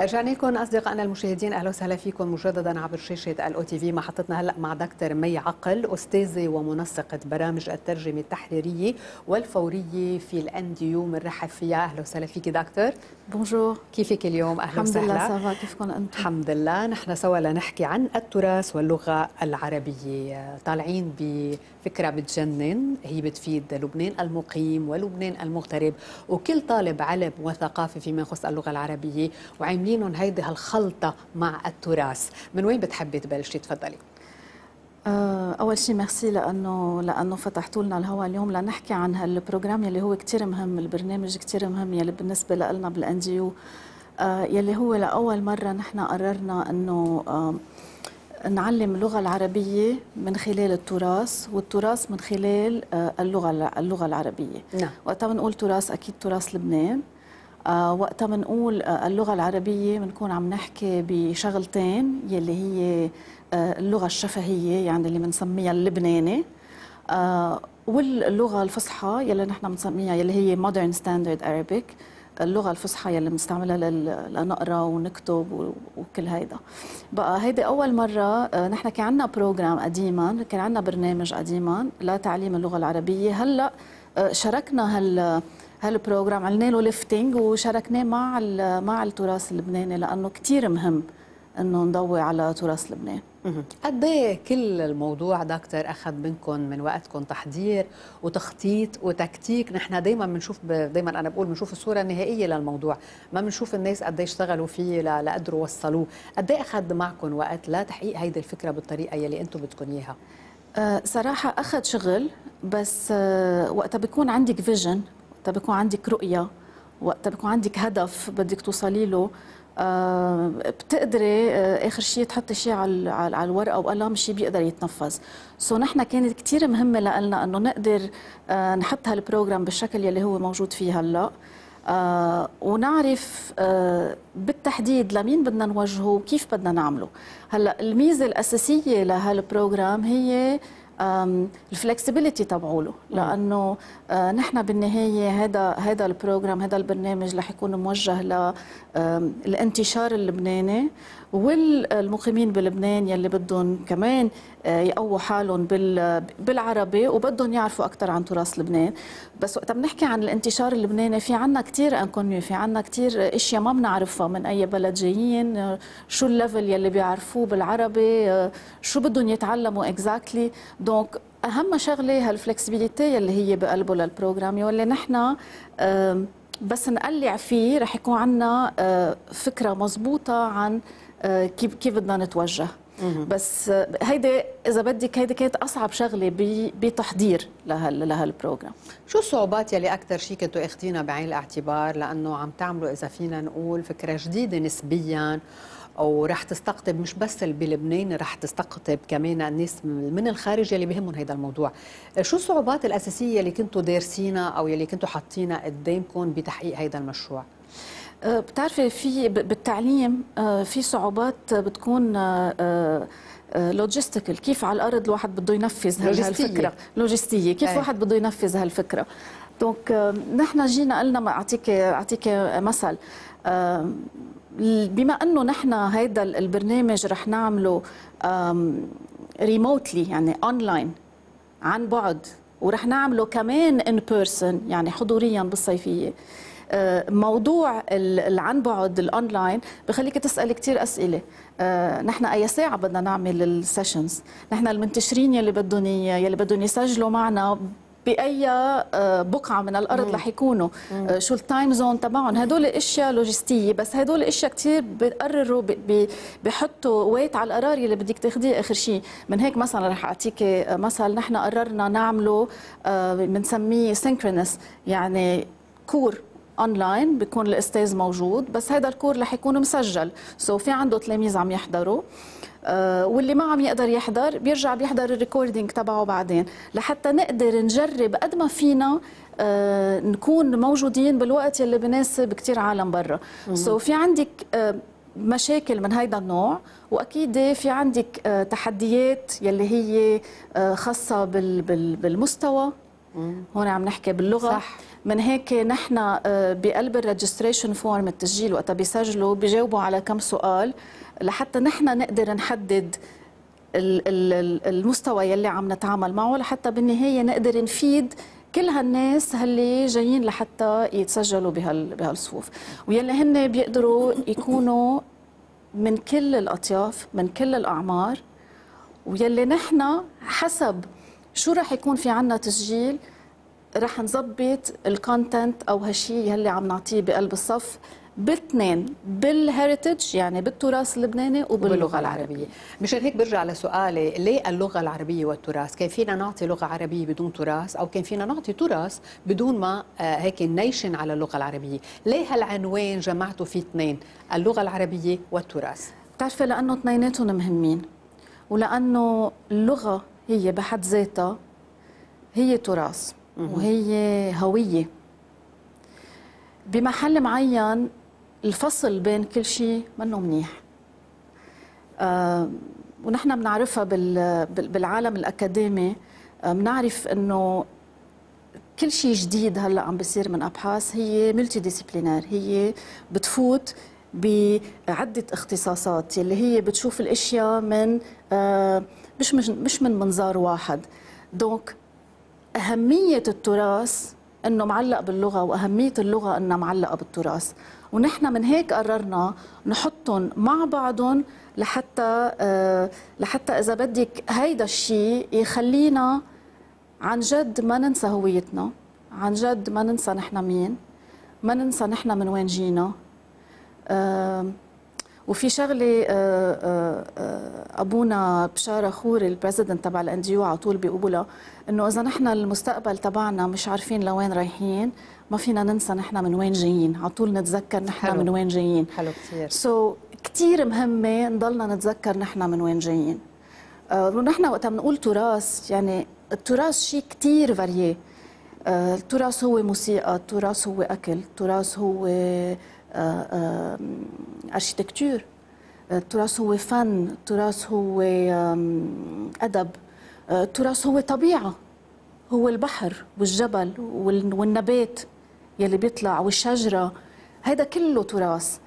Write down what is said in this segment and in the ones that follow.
رجعنا لكم أصدقائنا المشاهدين أهلا وسهلا فيكم مجددا عبر شاشة ال OTV. محطتنا هلأ مع دكتور مي عقل استاذه ومنسقه برامج الترجمة التحريرية والفورية في ال NDU بنرحب فيها أهلا وسهلا فيك دكتور. bonjour كيفك اليوم؟ أهلا الحمد وسهلا لله ça va كيفكم أنتم؟ الحمد لله. نحن سوا لنحكي عن التراث واللغة العربية. طالعين بفكرة بتجنن هي بتفيد لبنان المقيم ولبنان المغترب وكل طالب علم وثقافة فيما يخص اللغة العربية وعاملينهم هيدي هالخلطه مع التراث. من وين بتحبي تبلشي؟ تفضلي. أول شيء ميرسي لأنه لأنه فتحتوا لنا الهواء اليوم لنحكي عن هال program يلي هو كثير مهم البرنامج كثير مهم يلي بالنسبة لنا بال NDU يلي هو لأول مرة نحن قررنا إنه نعلم اللغة العربية من خلال التراث والتراث من خلال اللغة اللغة العربية. نعم. وقتها بنقول تراث أكيد تراث لبنان. آه وقتها بنقول آه اللغة العربية بنكون عم نحكي بشغلتين يلي هي آه اللغة الشفهية يعني اللي بنسميها اللبناني. آه واللغة الفصحى يلي نحن بنسميها يلي هي modern standard Arabic اللغة الفصحى يلي بنستعملها لنقرأ ونكتب وكل هيدا. بقى هيدي أول مرة آه نحن كان عندنا بروجرام قديما كان عندنا برنامج قديما لتعليم اللغة العربية. هلأ آه شاركنا هال هال program عملنا له lifting وشاركناه مع مع التراث اللبناني لأنه كثير مهم إنه نضوي على تراث لبنان. قد إيه كل الموضوع دكتور أخذ منكم من وقتكم تحضير وتخطيط وتكتيك؟ نحن دائما بنشوف دائما أنا بقول بنشوف الصورة النهائية للموضوع ما بنشوف الناس قد إيه اشتغلوا فيه لقدروا وصلوه. قد إيه أخذ معكم وقت لتحقيق هيدي الفكرة بالطريقة يلي أنتم بدكم إياها؟ أه صراحة أخذ شغل بس أه وقتها بيكون عندك vision وقتها بيكون عندك رؤية وقتها بيكون عندك هدف بدك توصلي له آه بتقدري آه آخر شيء تحطي شيء على على الورقة وقلم شيء بيقدر يتنفذ. so نحن كانت كثير مهمة لنا إنه نقدر آه نحط هال program بالشكل يلي هو موجود فيه هلأ. آه ونعرف آه بالتحديد لمين بدنا نوجهه وكيف بدنا نعمله. هلأ الميزة الأساسية لهال program هي ال flexibility تبعوله لأنه آه نحن بالنهاية هذا هذا ال program هذا البرنامج رح يكون موجه للانتشار اللبناني والمقيمين بلبنان يلي بدهم كمان يقووا حالهم بالعربي وبدهم يعرفوا أكثر عن تراث لبنان. بس وقت بنحكي عن الانتشار اللبناني في عنا كثير inconnu في عنا كثير إشياء ما بنعرفها من أي بلد جايين شو ال level يلي بيعرفوه بالعربي شو بدهم يتعلموا exactly donc أهم شغلة هال flexibility يلي هي بقلبه لل program واللي نحن بس نقلع فيه رح يكون عنا فكرة مزبوطه عن كيف كيف بدنا نتوجه. بس هيدي إذا بدك هيدي كانت أصعب شغلة بتحضير لهال لهال program شو الصعوبات يلي أكثر شيء كنتوا أخذينها بعين الاعتبار؟ لأنه عم تعملوا إذا فينا نقول فكرة جديدة نسبيا ورح تستقطب مش بس بلبنان رح تستقطب كمان الناس من الخارج يلي بهمهم هذا الموضوع. شو الصعوبات الأساسية اللي كنتوا دارسينها أو يلي كنتوا حاطينها قدامكم بتحقيق هذا المشروع؟ بتعرفي في بالتعليم في صعوبات بتكون logistical كيف على الأرض الواحد بده ينفذ هالفكرة؟ لوجستية. كيف الواحد بده ينفذ هالفكرة؟ donc نحن جينا قلنا أعطيك أعطيك مثل. بما أنه نحن هيدا البرنامج رح نعمله remotely يعني اونلاين عن بعد ورح نعمله كمان in person يعني حضوريا بالصيفية. موضوع عن بعد الاونلاين بخليك تسالي كثير أسئلة. آه نحن أي ساعة بدنا نعمل ال sessions نحن المنتشرين يلي بدهم يلي بدهم يسجلوا معنا بأي بقعة من الأرض رح يكونوا. شو ال time zone تبعهم. هدول أشياء لوجستيه بس هدول أشياء كثير بقرروا بحطوا weight على القرار اللي بدك تاخذيه آخر شيء من هيك مثلا رح أعطيك مثل نحن قررنا نعمله بنسميه synchronous يعني cours. online بيكون الأستاذ موجود بس هذا ال cours رح يكون مسجل. so so في عنده تلاميذ عم يحضروا. آه واللي ما عم يقدر يحضر بيرجع بيحضر ال recording تبعه بعدين. لحتى نقدر نجرب قد ما فينا آه نكون موجودين بالوقت اللي بناسب كثير عالم برا. so في عندك آه مشاكل من هيدا النوع وأكيد في عندك تحديات يلي هي خاصة بالمستوى. هون عم نحكي باللغة. صح. من هيك نحن آه، بقلب ال registration form التسجيل وقت بيسجلوا بيجاوبوا على كم سؤال لحتى نحن نقدر نحدد ال- ال- ال- المستوى يلي عم نتعامل معه لحتى بالنهاية نقدر نفيد كل هالناس اللي جايين لحتى يتسجلوا بهال بهالصفوف. ويلي هن بيقدروا يكونوا من كل الأطياف من كل الأعمار. ويلي نحن حسب شو رح يكون في عنا تسجيل رح نظبط ال content أو هالشيء يلي عم نعطيه بقلب الصف بالاثنين بال heritage يعني بالتراث اللبناني وباللغة العربية. مشان هيك برجع لسؤالي ليه اللغة العربية والتراث؟ كان فينا نعطي لغة عربية بدون تراث؟ أو كان فينا نعطي تراث بدون ما آه، هيك نيشن على اللغة العربية؟ ليه هالعنوان جمعته فيه اثنين اللغة العربية والتراث؟ بتعرفي لأنه اثنيناتهم مهمين ولأنه اللغة هي بحد ذاتها هي تراث. وهي هوية. بمحل معين الفصل بين كل شيء منه منيح. آه ونحن بنعرفها بال- بال- بالعالم الأكاديمي. آه، بنعرف إنه كل شيء جديد هلأ عم بيصير من أبحاث. هي multidisciplinaire هي بتفوت بعدة اختصاصات. يلي هي بتشوف الأشياء من آه، مش مش من منظار واحد. donc أهمية التراث أنه معلق باللغة وأهمية اللغة أنها معلقة بالتراث. ونحن من هيك قررنا نحطهم مع بعضهم لحتى آه، لحتى إذا بدك هيدا الشيء يخلينا عن جد ما ننسى هويتنا عن جد ما ننسى نحن مين ما ننسى نحن من وين جينا. آم، وفي شغلة آه، آه، آه، أبونا بشارة خوري البريزيدنت تبع الان دي على طول بيقولها إنه إذا نحن المستقبل تبعنا مش عارفين لوين رايحين ما فينا ننسى نحن من وين جايين. على طول نتذكر نحن حلو. من وين جايين. حلو كثير so, كثير مهمة نضلنا نتذكر نحن من وين جايين. ونحن وقت بنقول تراث يعني التراث شيء كثير varié آه، التراث هو موسيقى التراث هو أكل التراث هو architecture التراث هو فن التراث هو أدب. آه، التراث هو طبيعة. هو البحر والجبل وال- والنبات يلي بيطلع والشجرة. هذا كله تراث.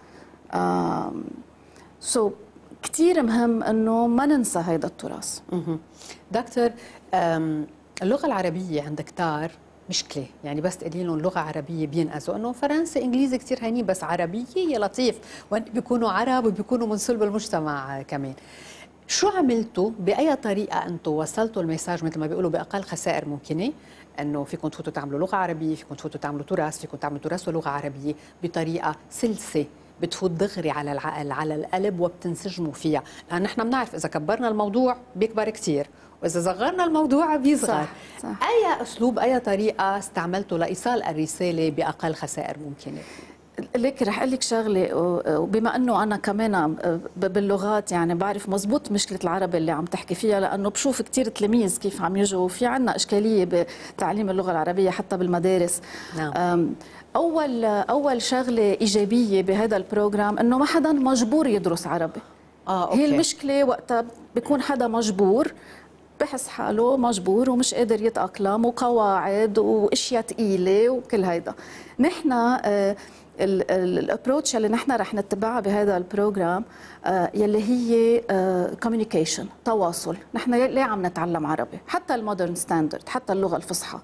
سو كثير مهم إنه ما ننسى هذا التراث. دكتور أم، اللغة العربية عند كتار مشكلة يعني بس تقولي لهم لغة عربية بينقذوا انه فرنسي إنجليزي كثير هينين بس عربية يا لطيف. بيكونوا عرب وبيكونوا من صلب المجتمع كمان. شو عملتوا؟ بأي طريقة أنتم وصلتوا الميساج مثل ما بيقولوا بأقل خسائر ممكنة؟ أنه فيكم تفوتوا تعملوا لغة عربية فيكم تفوتوا تعملوا تراث فيكم تعملوا تراث ولغة عربية بطريقة سلسة بتفوت دغري على العقل على القلب وبتنسجموا فيها. لأن نحن بنعرف إذا كبرنا الموضوع بيكبر كتير. وإذا صغرنا الموضوع بيصغر صح، صح. أي أسلوب أي طريقة استعملتوا لإيصال الرسالة بأقل خسائر ممكنة ليك رح أقول لك شغلة وبما إنه أنا كمان باللغات يعني بعرف مزبوط مشكلة العربي اللي عم تحكي فيها لأنه بشوف كثير تلاميذ كيف عم يجوا في عنا إشكالية بتعليم اللغة العربية حتى بالمدارس نعم. أول أول شغلة إيجابية بهذا ال program إنه ما حدا مجبور يدرس عربي آه أوكي. هي المشكلة وقتها بيكون حدا مجبور بحس حاله مجبور ومش قادر يتأقلم وقواعد وأشياء ثقيله وكل هيدا. نحن ال approach اللي نحن رح نتبعها بهذا ال program آه، يلي هي communication تواصل. نحن ليه عم نتعلم عربي حتى ال modern standard حتى اللغة الفصحى.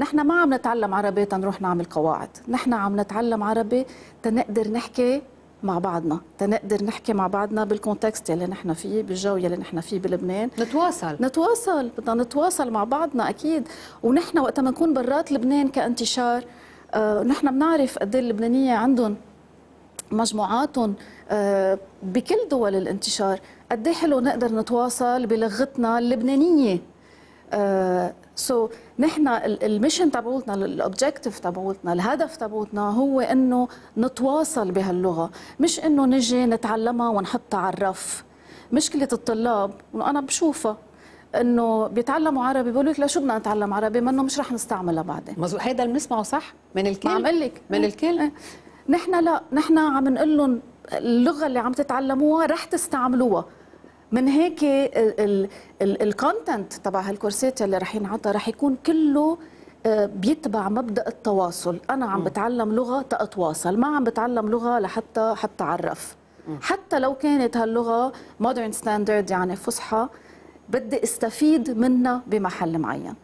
نحن ما عم نتعلم عربي تنروح نعمل قواعد. نحن عم نتعلم عربي تنقدر نحكي مع بعضنا تنقدر نحكي مع بعضنا بال context يلي نحن فيه بالجو يلي نحن فيه بلبنان. نتواصل. نتواصل بدنا نتواصل مع بعضنا أكيد. ونحن وقت ما نكون برات لبنان كانتشار آه نحن بنعرف قد إيه اللبنانية عندهم مجموعاتهم آه بكل دول الانتشار. قد إيه حلو نقدر نتواصل بلغتنا اللبنانية؟ so, نحن ال mission تبعولتنا ال objective تبعولتنا الهدف تبعولتنا هو إنه نتواصل بهاللغة. مش إنه نجي نتعلمها ونحطها على الرف. مشكلة الطلاب وأنا بشوفها إنه بيتعلموا عربي بيقولوا لك لا شو بدنا نتعلم عربي؟ ما إنه مش رح نستعملها بعدين. مظبوط. هيدا اللي بنسمعه صح؟ من الكل؟ ما عم أقول لك من الكل؟ نحن لا نحن عم نقول لهم اللغة اللي عم تتعلموها رح تستعملوها. من هيك الكونتنت تبع هالكورسات اللي رح ينعطى رح يكون كله آه، بيتبع مبدأ التواصل. أنا عم بتعلم لغة تاتواصل ما عم بتعلم لغة لحتى حتى أعرف. حتى لو كانت هاللغة modern standard يعني فصحى بدي استفيد منها بمحل معين.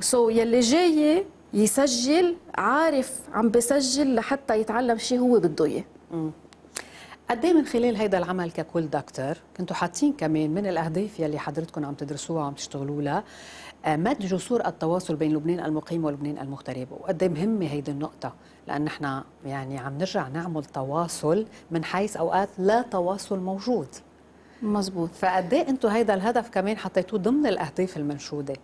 so, يلي جاي يسجل عارف عم بسجل لحتى يتعلم شيء هو بده إياه. قد من خلال هيدا العمل ككل دكتور كنتوا حاطين كمان من الأهداف يلي حضرتكم عم تدرسوها وعم تشتغلوا لها آه، مد جسور التواصل بين لبنان المقيم ولبنان المغترب. وقد مهمة هيدي النقطة؟ لأن نحن يعني عم نرجع نعمل تواصل من حيث أوقات لا تواصل موجود. مزبوط فقد إيه أنتم هيدا الهدف كمان حطيتوه ضمن الأهداف المنشودة؟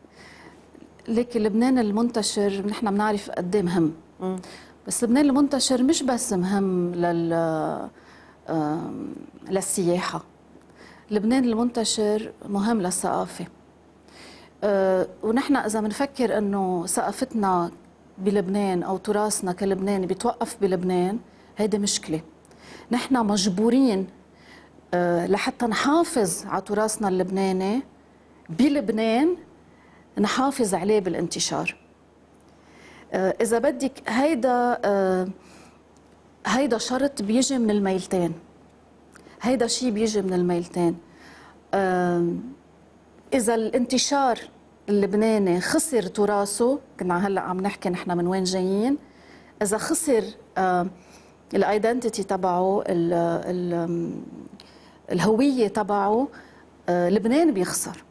ليك لبنان المنتشر نحن بنعرف قد إيه مهم. م. بس لبنان المنتشر مش بس مهم لل للسياحة. لبنان المنتشر مهم للثقافة. أه ونحن إذا بنفكر إنه ثقافتنا بلبنان أو تراثنا كلبناني بيتوقف بلبنان هيدي مشكلة. نحن مجبورين أه لحتى نحافظ على تراثنا اللبناني بلبنان نحافظ عليه بالانتشار. أه إذا بدك هيدا هيدا شرط بيجي من الميلتين. هيدا شيء بيجي من الميلتين. إذا الانتشار اللبناني خسر تراثه كنا هلأ عم نحكي نحن من وين جايين إذا خسر ال identity تبعه ال ال الهوية تبعه لبنان بيخسر.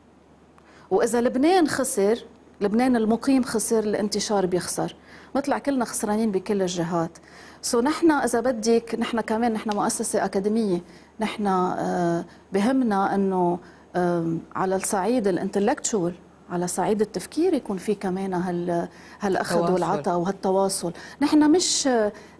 وإذا لبنان خسر لبنان المقيم خسر الانتشار بيخسر. نطلع كلنا خسرانين بكل الجهات. so نحن إذا بدك نحن كمان نحن مؤسسة أكاديمية نحن آه، بهمنا إنه على الصعيد ال intellectual على صعيد التفكير يكون في كمان هال هالأخذ والعطاء وهالتواصل. نحن مش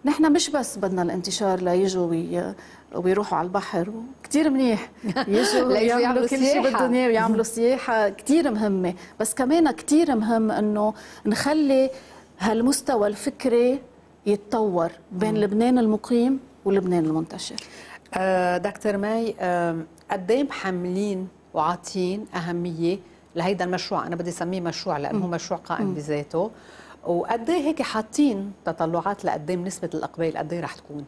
نحن مش بس بدنا الانتشار ليجوا وي ويروحوا على البحر. كثير منيح. يجوا يعملوا كل شيء بدهم اياه ويعملوا سياحة. كثير مهمة. بس كمان كثير مهم إنه نخلي هالمستوى الفكري يتطور بين مم. لبنان المقيم ولبنان المنتشر؟ آه دكتور ماي آه قد إيه محملين وعاطين أهمية لهيدا المشروع؟ أنا بدي أسميه مشروع لأنه هو مشروع قائم بذاته. وقد إيه هيك حاطين تطلعات لقد إيه نسبة الإقبال قد إيه رح تكون؟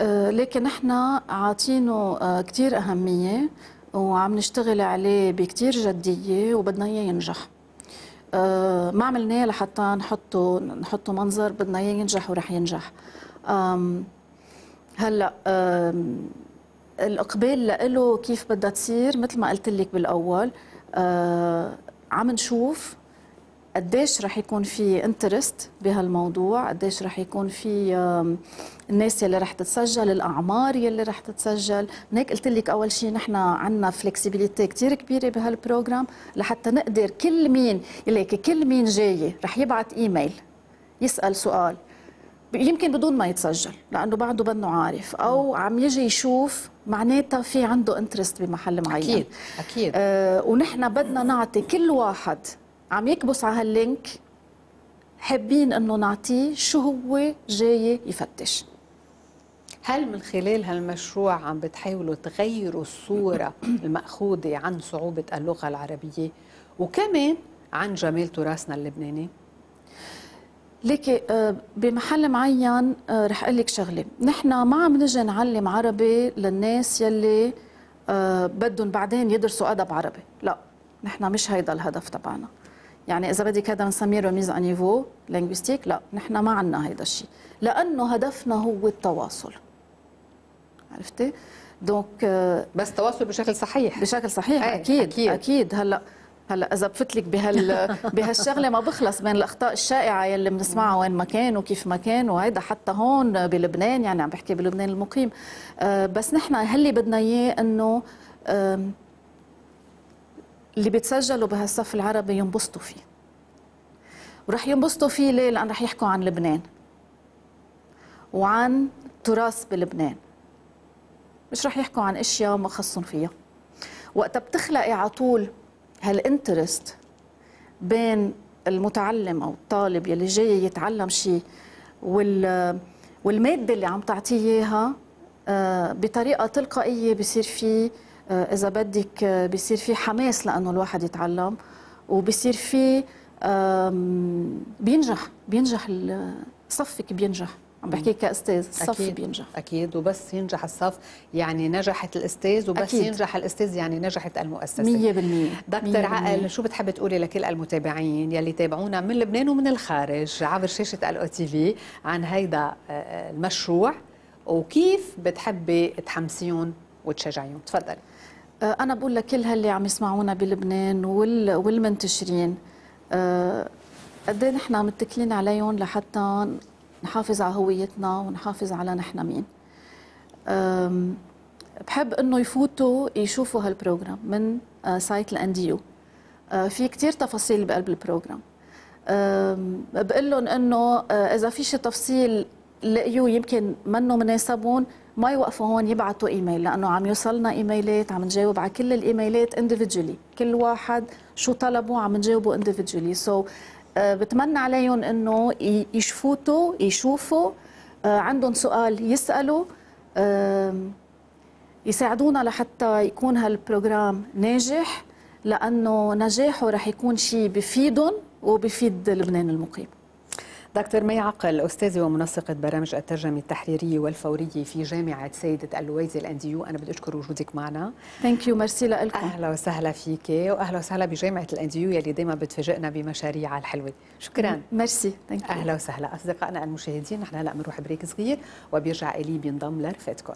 آه لكن نحن عاطينه آه كثير أهمية وعم نشتغل عليه بكثير جدية وبدنا إياه ينجح. ما عملناه لحتى نحطه نحطه منظر بدنا إياه ينجح ورح ينجح. هلأ الإقبال له كيف بدها تصير مثل ما قلت لك بالأول آه، عم نشوف قديش رح يكون في interest بهالموضوع؟ قديش رح يكون في الناس يلي رح تتسجل الأعمار يلي رح تتسجل؟ من هيك قلت لك أول شيء نحن عندنا flexibility كثير كبيرة بهال program لحتى نقدر كل مين ليك كل مين جاي رح يبعث ايميل يسأل سؤال. يمكن بدون ما يتسجل لأنه بعده منه عارف. أو عم يجي يشوف معناتها في عنده interest بمحل معين. أكيد أكيد. آه ونحن بدنا نعطي كل واحد عم يكبس على هال link حابين إنه نعطيه شو هو جاي يفتش هل من خلال هالمشروع عم بتحاولوا تغيروا الصورة المأخوذة عن صعوبة اللغة العربية وكمان عن جمال تراثنا اللبناني؟ ليكي آه، بمحل معين آه، رح أقول لك شغلة، نحن ما عم نجي نعلم عربي للناس يلي آه، بدهم بعدين يدرسوا أدب عربي، لا نحن مش هيدا الهدف تبعنا. يعني إذا بدك هذا بنسميه رميز انيفو لينغويستيك لا نحن ما عندنا هذا الشيء لأنه هدفنا هو التواصل. عرفتي؟ دونك آه، بس تواصل بشكل صحيح. بشكل صحيح أي أكيد أكيد, أكيد. هلأ هلأ إذا بفتلك بهال بهالشغلة ما بخلص بين الأخطاء الشائعة يلي بنسمعها وين ما كان وكيف ما كان وهيدا حتى هون بلبنان يعني عم بحكي بلبنان المقيم. آه، بس نحن هاللي بدنا إياه إنه اللي بيتسجلوا بهالصف العربي ينبسطوا فيه. ورح ينبسطوا فيه ليه؟ لأن رح يحكوا عن لبنان. وعن تراث بلبنان. مش رح يحكوا عن أشياء ما خصهم فيها. وقتها بتخلقي على طول هالانترست بين المتعلم أو الطالب يلي جاي يتعلم شيء وال والمادة اللي عم تعطيه إياها آه، بطريقة تلقائية بصير في إذا بدك آه، بصير في حماس لأنه الواحد يتعلم وبصير في بينجح بينجح صفك بينجح عم بحكي كأستاذ الصف أكيد. بينجح أكيد وبس ينجح الصف يعني نجحت الأستاذ وبس أكيد. ينجح الأستاذ يعني نجحت المؤسسة 100% دكتور 100%. عقل شو بتحب تقولي لكل المتابعين يلي تابعونا من لبنان ومن الخارج عبر شاشة الاو تي في عن هيدا آه، المشروع وكيف بتحبي تحمسيهم وتشجعيهم تفضلي آه، أنا بقول لكل هاللي عم يسمعونا بلبنان وال- والمنتشرين. آه، قد إيه نحن متكلين عليهم لحتى نحافظ على هويتنا ونحافظ على نحن مين. بحب إنه يفوتوا يشوفوا هال program من آه، site ال NDU آه، في كتير تفاصيل بقلب ال program بقول لهم إنه إذا في شي تفصيل لقيوه يمكن منه مناسبهم ما يوقفوا هون يبعثوا إيميل لأنه عم يوصلنا إيميلات عم نجاوب على كل الإيميلات individually. كل واحد شو طلبوا عم نجاوبه individually. so, بتمنى عليهم إنه يفوتوا يشوفوا آه، عندهم سؤال يسألوا يساعدونا لحتى يكون هال program ناجح لأنه نجاحه رح يكون شيء بفيدهم وبفيد لبنان المقيم. دكتور مي عقل أستاذة ومنسقة برامج الترجمة التحريرية والفورية في جامعة سيدة اللويزة ال NDU. أنا بدي أشكر وجودك معنا. thank you merci لكم. أهلا وسهلا فيك وأهلا وسهلا بجامعة ال NDU يلي دايما بتفاجئنا بمشاريعها الحلوة. شكرا. merci thank you أهلا وسهلا. أصدقائنا المشاهدين نحن هلأ بنروح break صغير وبيرجع إلي بينضم لرفقتكم.